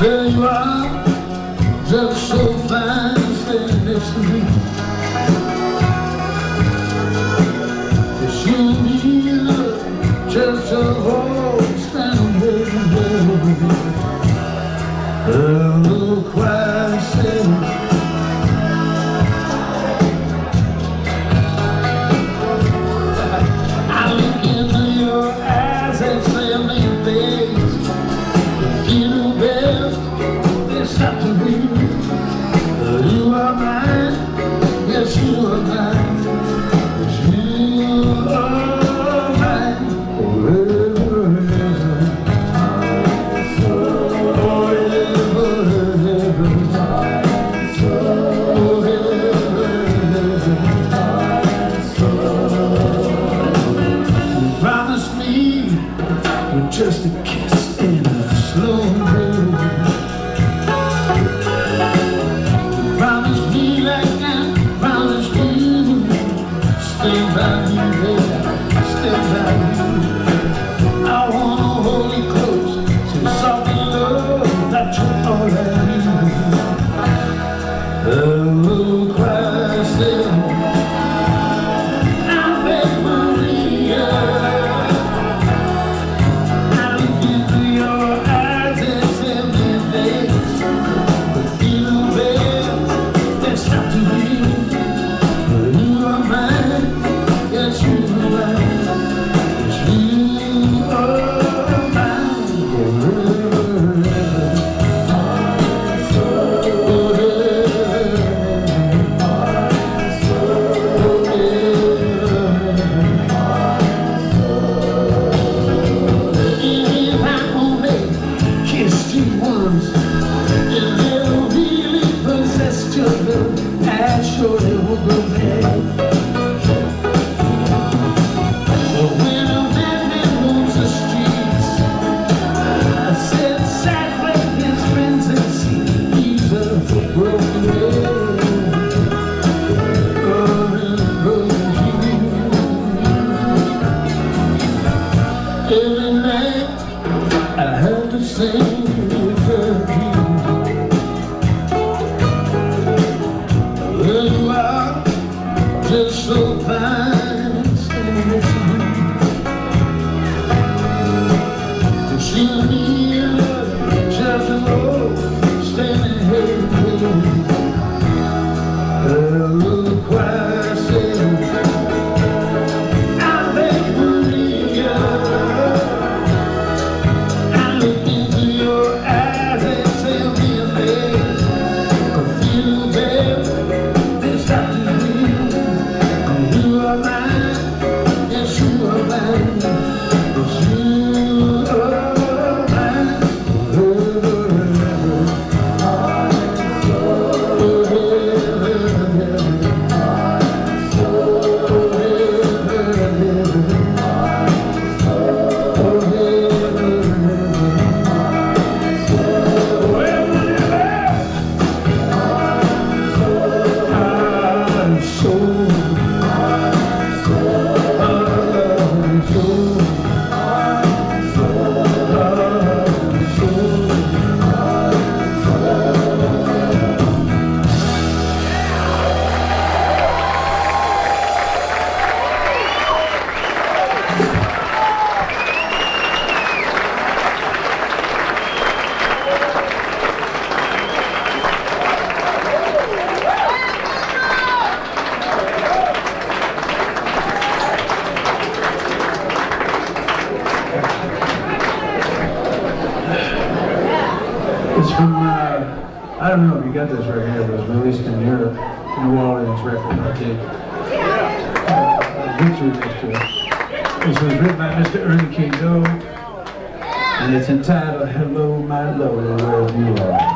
There you are, just so fine, standing next to me. Yes, you need just a be with just a kiss. look It's from, uh, I don't know if you got this right here, but it was released in Europe, New Orleans record tape. Uh, Victory Mixture. This was written by Mr. Ernie K-Doe, and it's entitled Hello My Lover, Wherever You Are.